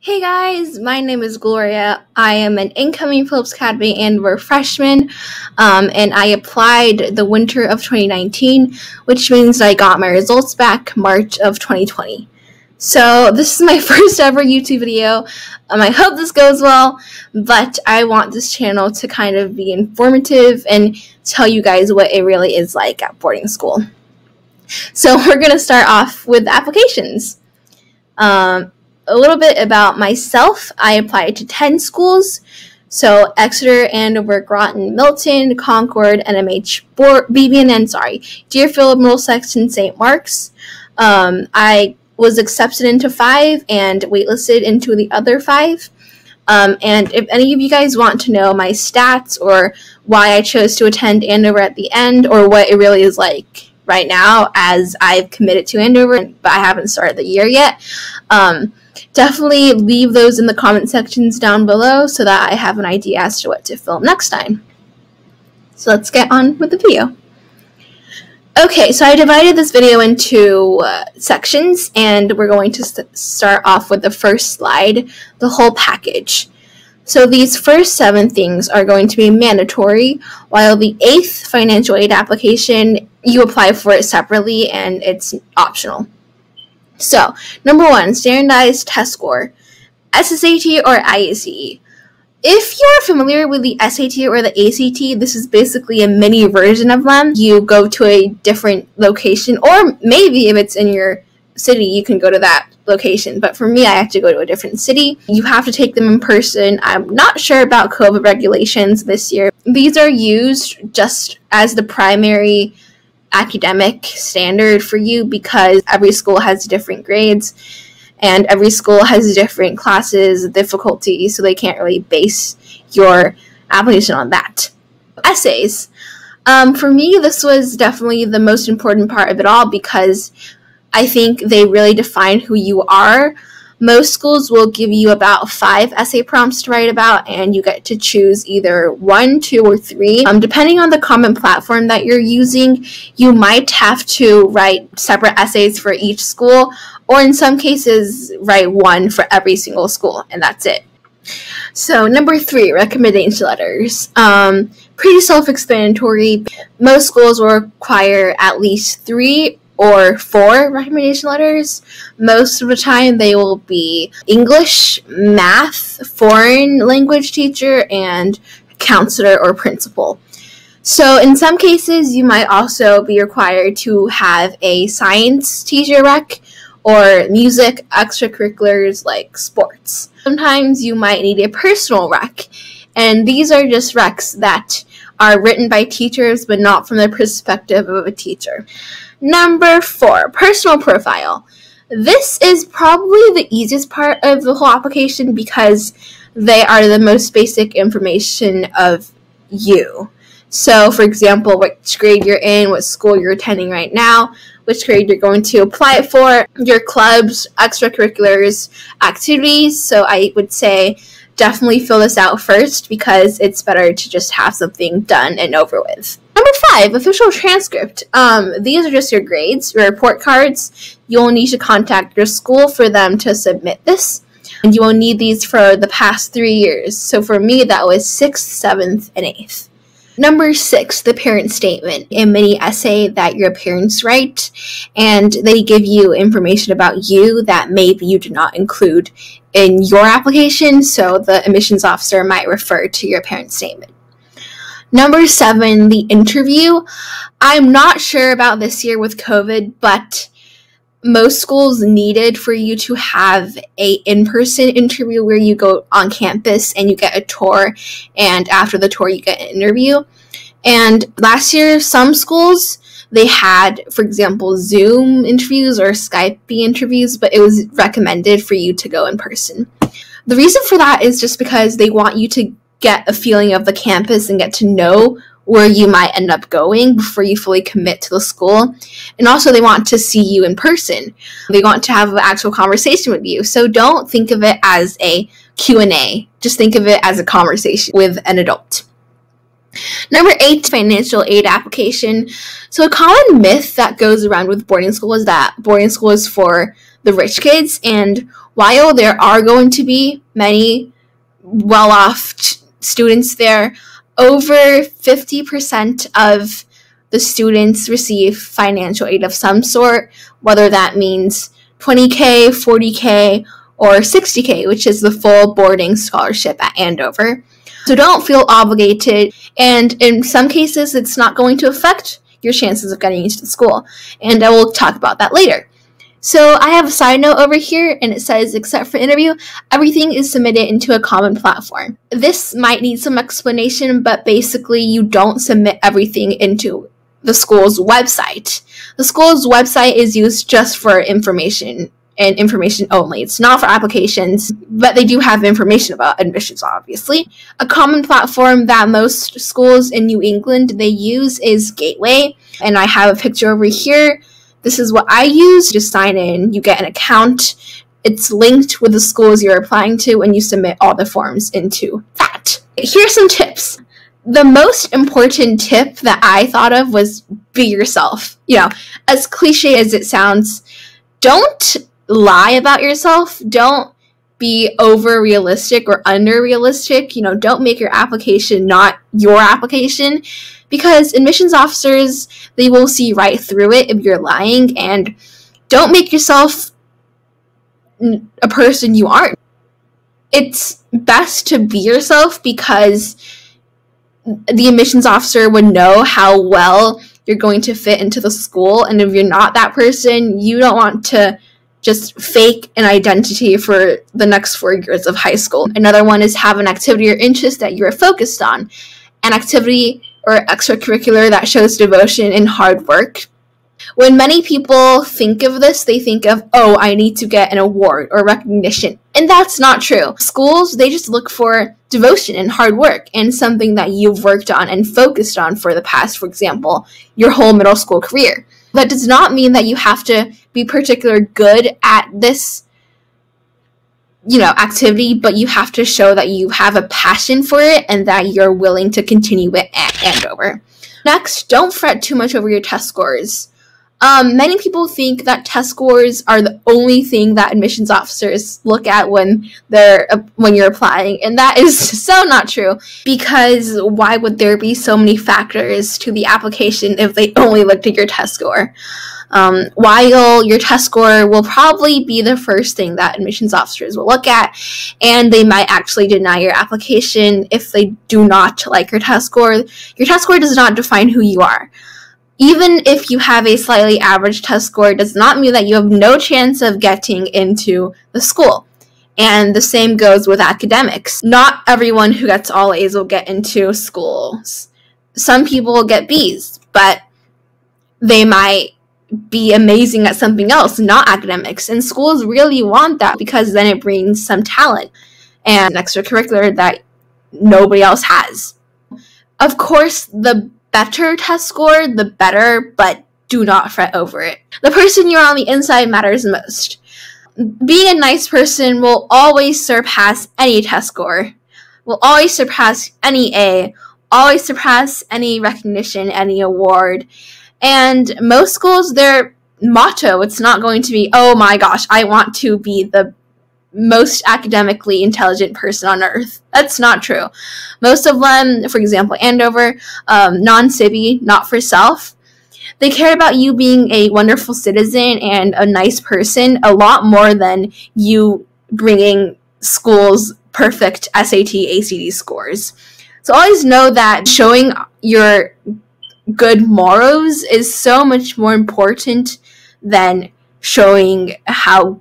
Hey guys, my name is Gloria. I am an incoming Phillips Academy Andover freshman, um, and I applied the winter of 2019, which means I got my results back March of 2020. So this is my first ever YouTube video. Um, I hope this goes well, but I want this channel to kind of be informative and tell you guys what it really is like at boarding school. So we're gonna start off with applications. Um, a little bit about myself. I applied to 10 schools. So Exeter, Andover, Groton, Milton, Concord, NMH, BB&N, sorry, Deerfield, Middlesex, and St. Mark's. Um, I was accepted into five and waitlisted into the other five. Um, and if any of you guys want to know my stats or why I chose to attend Andover at the end or what it really is like right now as I've committed to Andover, but I haven't started the year yet, um, definitely leave those in the comment sections down below so that I have an idea as to what to film next time. So let's get on with the video. Okay, so I divided this video into uh, sections, and we're going to st start off with the first slide, the whole package. So these first seven things are going to be mandatory, while the eighth financial aid application, you apply for it separately and it's optional. So, number one, standardized test score, SSAT or ISEE. If you're familiar with the SAT or the ACT, this is basically a mini version of them. You go to a different location, or maybe if it's in your city, you can go to that location. But for me, I have to go to a different city. You have to take them in person. I'm not sure about COVID regulations this year. These are used just as the primary academic standard for you because every school has different grades and every school has different classes difficulty so they can't really base your application on that. Essays. Um, for me this was definitely the most important part of it all because i think they really define who you are most schools will give you about five essay prompts to write about, and you get to choose either one, two, or three. Um, depending on the common platform that you're using, you might have to write separate essays for each school, or in some cases, write one for every single school, and that's it. So, number three, recommendation letters. Um, pretty self explanatory. Most schools will require at least three or four recommendation letters. Most of the time, they will be English, math, foreign language teacher, and counselor or principal. So, in some cases, you might also be required to have a science teacher rec or music extracurriculars like sports. Sometimes you might need a personal rec, and these are just recs that are written by teachers but not from the perspective of a teacher. Number four, personal profile. This is probably the easiest part of the whole application because they are the most basic information of you. So, for example, which grade you're in, what school you're attending right now, which grade you're going to apply for, your clubs, extracurriculars, activities. So, I would say definitely fill this out first because it's better to just have something done and over with. Number five, official transcript. Um, these are just your grades, your report cards. You'll need to contact your school for them to submit this. And you will need these for the past three years. So for me, that was sixth, seventh, and eighth. Number six, the parent statement, a mini essay that your parents write, and they give you information about you that maybe you did not include in your application, so the admissions officer might refer to your parent statement. Number seven, the interview. I'm not sure about this year with COVID, but most schools needed for you to have a in-person interview where you go on campus and you get a tour and after the tour you get an interview. And last year some schools they had for example zoom interviews or skype interviews but it was recommended for you to go in person. The reason for that is just because they want you to get a feeling of the campus and get to know where you might end up going before you fully commit to the school. And also they want to see you in person. They want to have an actual conversation with you. So don't think of it as a Q&A. Just think of it as a conversation with an adult. Number eight, financial aid application. So a common myth that goes around with boarding school is that boarding school is for the rich kids and while there are going to be many well off t- students there, over 50% of the students receive financial aid of some sort, whether that means 20K, 40K, or 60K, which is the full boarding scholarship at Andover. So don't feel obligated, and in some cases, it's not going to affect your chances of getting into the school. And I will talk about that later. So I have a side note over here and it says, except for interview, everything is submitted into a common platform. This might need some explanation, but basically you don't submit everything into the school's website. The school's website is used just for information and information only. It's not for applications, but they do have information about admissions, obviously. A common platform that most schools in New England they use is Gateway, and I have a picture over here this is what I use. Just sign in, you get an account. It's linked with the schools you're applying to, and you submit all the forms into that. Here's some tips. The most important tip that I thought of was be yourself. You know, as cliche as it sounds, don't lie about yourself. Don't be over realistic or under realistic. You know, don't make your application not your application because admissions officers they will see right through it if you're lying and don't make yourself a person you aren't. It's best to be yourself because the admissions officer would know how well you're going to fit into the school and if you're not that person you don't want to just fake an identity for the next four years of high school. Another one is have an activity or interest that you're focused on. An activity or extracurricular that shows devotion and hard work. When many people think of this, they think of, oh, I need to get an award or recognition. And that's not true. Schools, they just look for devotion and hard work and something that you've worked on and focused on for the past, for example, your whole middle school career. That does not mean that you have to be particular good at this you know activity but you have to show that you have a passion for it and that you're willing to continue it at andover next don't fret too much over your test scores um, many people think that test scores are the only thing that admissions officers look at when they're uh, when you're applying and that is so not true because why would there be so many factors to the application if they only looked at your test score um, while your test score will probably be the first thing that admissions officers will look at, and they might actually deny your application if they do not like your test score. Your test score does not define who you are. Even if you have a slightly average test score, does not mean that you have no chance of getting into the school. And the same goes with academics. Not everyone who gets all A's will get into schools. Some people will get B's, but they might be amazing at something else, not academics. And schools really want that because then it brings some talent and extracurricular that nobody else has. Of course, the better test score, the better, but do not fret over it. The person you're on the inside matters most. Being a nice person will always surpass any test score, will always surpass any A, always surpass any recognition, any award. And most schools, their motto, it's not going to be, oh my gosh, I want to be the most academically intelligent person on earth. That's not true. Most of them, for example, Andover, um, non sibi, not for self, they care about you being a wonderful citizen and a nice person a lot more than you bringing school's perfect SAT, ACT scores. So always know that showing your good morals is so much more important than showing how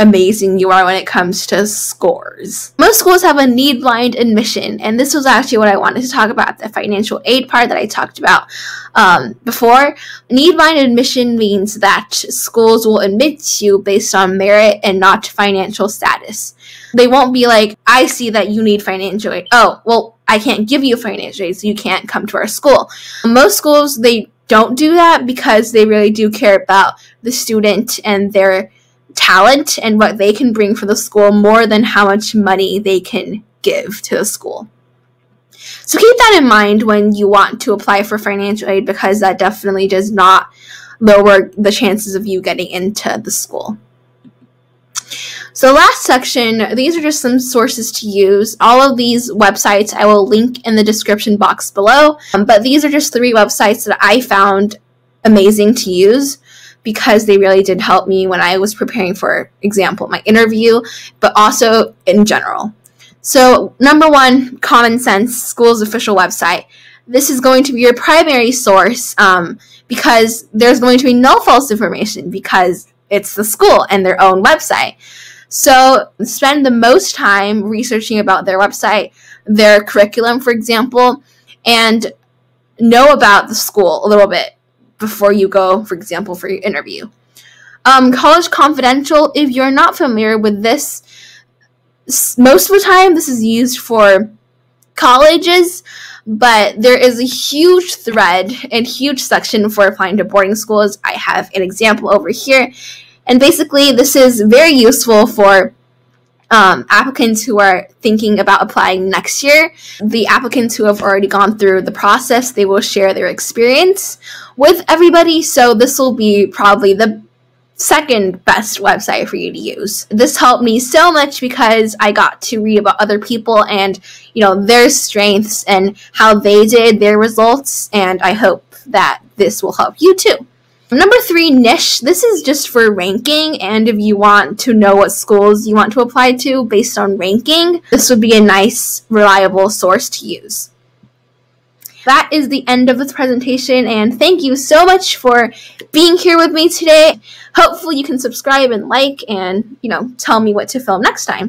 amazing you are when it comes to scores. Most schools have a need blind admission, and this was actually what I wanted to talk about the financial aid part that I talked about um, before. Need blind admission means that schools will admit you based on merit and not financial status. They won't be like, I see that you need financial aid. Oh, well, I can't give you financial aid, so you can't come to our school. Most schools, they don't do that because they really do care about the student and their talent and what they can bring for the school more than how much money they can give to the school. So keep that in mind when you want to apply for financial aid because that definitely does not lower the chances of you getting into the school. So, last section, these are just some sources to use. All of these websites I will link in the description box below, um, but these are just three websites that I found amazing to use because they really did help me when I was preparing for example my interview, but also in general. So, number one, Common Sense, school's official website. This is going to be your primary source um, because there's going to be no false information because it's the school and their own website. So, spend the most time researching about their website, their curriculum, for example, and know about the school a little bit before you go, for example, for your interview. Um, College Confidential, if you're not familiar with this, most of the time this is used for colleges, but there is a huge thread and huge section for applying to boarding schools. I have an example over here. And basically, this is very useful for um, applicants who are thinking about applying next year. The applicants who have already gone through the process, they will share their experience with everybody. So this will be probably the second best website for you to use. This helped me so much because I got to read about other people and, you know, their strengths and how they did their results. And I hope that this will help you too. Number three, niche. This is just for ranking, and if you want to know what schools you want to apply to based on ranking, this would be a nice, reliable source to use. That is the end of this presentation, and thank you so much for being here with me today. Hopefully, you can subscribe and like, and you know, tell me what to film next time.